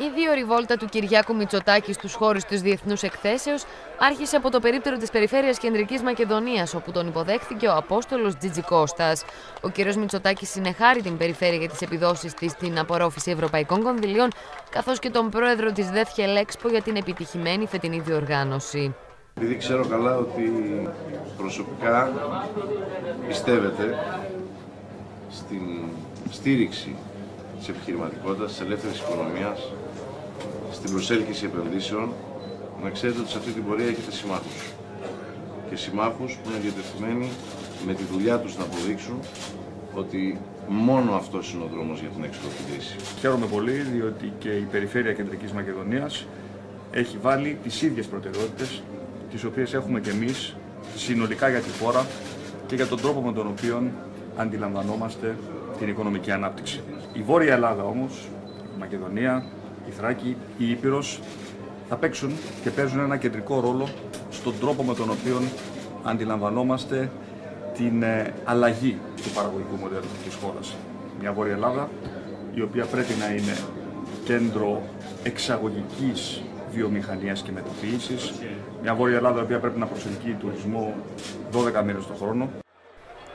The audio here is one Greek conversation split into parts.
Η δύο βόλτα του Κυριάκου Μητσοτάκης στους χώρους της Διεθνούς Εκθέσεως άρχισε από το περίπτερο της Περιφέρειας Κεντρικής Μακεδονίας, όπου τον υποδέχθηκε ο Απόστολος Τζιτζικώστας. Ο κ. Μητσοτάκης συνεχάρει την περιφέρεια για τις επιδόσεις της στην απορρόφηση ευρωπαϊκών κονδυλίων, καθώς και τον πρόεδρο της ΔΕΘ Λέξπο για την επιτυχημένη φετινή διοργάνωση. Επειδή ξέρω καλά ότι προσωπικά πιστεύετε στην στήριξη της επιχειρηματικότητας, της ελεύθερης οικονομίας, στην προσέλκυση επενδύσεων, να ξέρετε ότι σε αυτή την πορεία έχετε συμμάχους. Και συμμάχους που είναι διατεθειμένοι με τη δουλειά τους να αποδείξουν ότι μόνο αυτός είναι ο δρόμος για την έξοδο κρίση. Χαίρομαι πολύ διότι και η Περιφέρεια Κεντρικής Μακεδονίας έχει βάλει τις ίδιες προτεραιότητες τις οποίες έχουμε και εμείς συνολικά για τη χώρα και για τον τρόπο με τον οποίο αντιλαμβανόμαστε την οικονομική ανάπτυξη. Η Βόρεια Ελλάδα όμως, η Μακεδονία, η Θράκη, η Ήπειρος θα παίξουν και παίζουν ένα κεντρικό ρόλο στον τρόπο με τον οποίο αντιλαμβανόμαστε την ε, αλλαγή του παραγωγικού μοντέλου της χώρας. Μια Βόρεια Ελλάδα η οποία πρέπει να είναι κέντρο εξαγωγικής βιομηχανίας και μεταποίησης. Μια Βόρεια Ελλάδα η οποία πρέπει να προσελκύει τουρισμό 12 μήνες το χρόνο.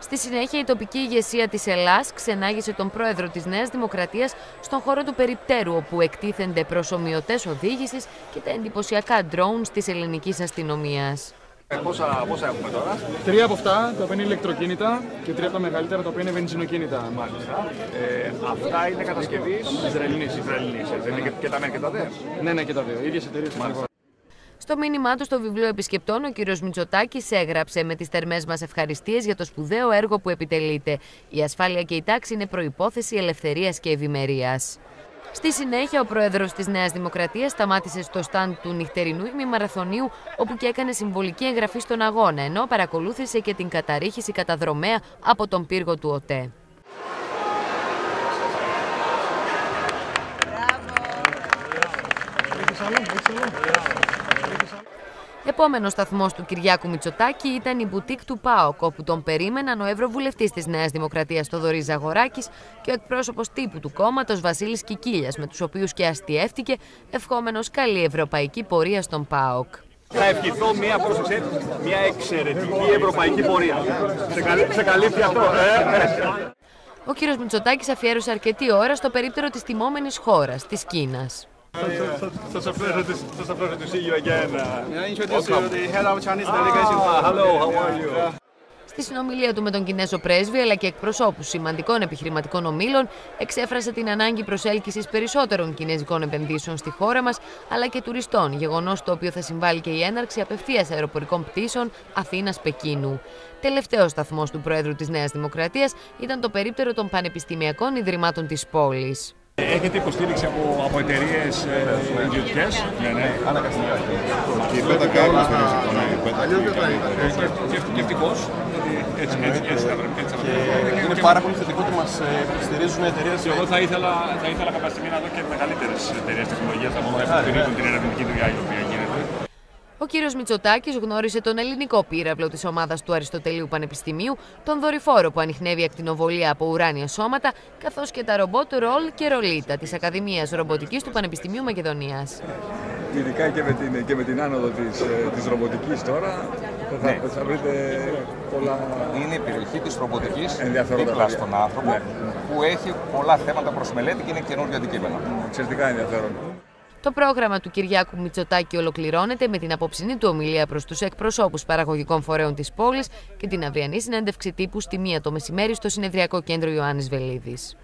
Στη συνέχεια, η τοπική ηγεσία της Ελλάς ξενάγησε τον πρόεδρο της Νέας Δημοκρατίας στον χώρο του περιπτέρου, όπου εκτίθενται προσωμιωτές οδήγησης και τα εντυπωσιακά drones της ελληνικής αστυνομίας. Ε, πόσα, πόσα έχουμε τώρα; Τρία από αυτά τα οποία είναι ηλεκτροκίνητα και τρία από τα μεγαλύτερα τα οποία είναι βενζινοκίνητα. Μάλιστα. Ε, αυτά είναι κατασκευής; Ισραηλινής. Ισραηλινής. Δεν είναι και, τα μεν και τα δε; Ναι, ναι, και τα δύο. ίδιες εταιρείες. Στο μήνυμά του στο βιβλίο Επισκεπτών, ο κ. Μητσοτάκης έγραψε με τις θερμές μας ευχαριστίες για το σπουδαίο έργο που επιτελείται. Η ασφάλεια και η τάξη είναι προπόθεση ελευθερίας και ευημερίας. Στη συνέχεια, ο πρόεδρος της Νέας Δημοκρατίας σταμάτησε στο στάν του νυχτερινού ημιμαραθωνίου, όπου και έκανε συμβολική εγγραφή στον αγώνα, ενώ παρακολούθησε και την καταρρίχηση καταδρομέα από τον πύργο του ΟΤΕ. Επόμενος σταθμός του Κυριάκου Μητσοτάκη ήταν η μπουτίκ του ΠΑΟΚ, όπου τον περίμεναν ο Ευρωβουλευτής της Νέας Δημοκρατίας Θοδωρής Ζαγοράκης και ο εκπρόσωπος τύπου του κόμματος Βασίλης Κικίλιας, με τους οποίους και αστιεύτηκε, ευχόμενος καλή ευρωπαϊκή πορεία στον ΠΑΟΚ. Θα ευχηθώ μια, πρόσεξε, μια εξαιρετική ευρωπαϊκή πορεία. Σε, καλύπτει αυτό, ε; Ο κύριος Μητσοτάκης αφιέρωσε αρκετή ώρα στο περίπτερο της τιμόμενης χώρας, της Κίνας. Such a pleasure to, such a pleasure to see you again. Uh, introduce you the head of Chinese delegation. Uh, hello, how are you? Στη συνομιλία του με τον Κινέζο πρέσβη αλλά και εκπροσώπους σημαντικών επιχειρηματικών ομίλων, εξέφρασε την ανάγκη προσέλκυσης περισσότερων κινέζικων επενδύσεων στη χώρα μας αλλά και τουριστών, γεγονός το οποίο θα συμβάλλει και η έναρξη απευθείας αεροπορικών πτήσεων Αθήνα-Πεκίνου. Τελευταίος σταθμός του Προέδρου της Νέας Δημοκρατίας ήταν το περίπτερο των Πανεπιστημιακών Ιδρυμάτων της πόλης. Έχετε υποστήριξη από, από εταιρείες ε, ιδιωτικές; Ναι, ναι. Αναγκαστικά. Και η ΠΕΤΑ κάνει υποστήριξη. Αλλιώς δεν θα ήταν. Και ευτυχώ. Έτσι, έτσι, έτσι θα πρέπει. Είναι πάρα πολύ θετικό ότι μας ε, υποστηρίζουν εταιρείες. Εγώ θα ήθελα, θα ήθελα κάποια στιγμή να δω και μεγαλύτερες εταιρείες τεχνολογίας να υποστηρίζουν την ερευνητική δουλειά η οποία γίνεται. Ο κύριος Μητσοτάκης γνώρισε τον ελληνικό πύραυλο της ομάδας του Αριστοτελείου Πανεπιστημίου, τον δορυφόρο που ανοιχνεύει ακτινοβολία από ουράνια σώματα, καθώς και τα ρομπότ Ρολ και Ρολίτα της Ακαδημίας Ρομποτικής του Πανεπιστημίου Μακεδονίας. Ειδικά και με την, και με την άνοδο της της ρομποτικής τώρα, θα, ναι. θα βρείτε πολλά. Είναι η περιοχή της ρομποτικής δίπλα στον άνθρωπο ναι. που έχει πολλά θέματα προς μελέτη και είναι καινούργιο αντικείμενο. Εξαιρετικά ενδιαφέρον. Το πρόγραμμα του Κυριάκου Μητσοτάκη ολοκληρώνεται με την απόψινή του ομιλία προς τους εκπροσώπους παραγωγικών φορέων της πόλης και την αυριανή συνέντευξη τύπου στη μία το μεσημέρι στο συνεδριακό κέντρο Ιωάννης Βελίδης.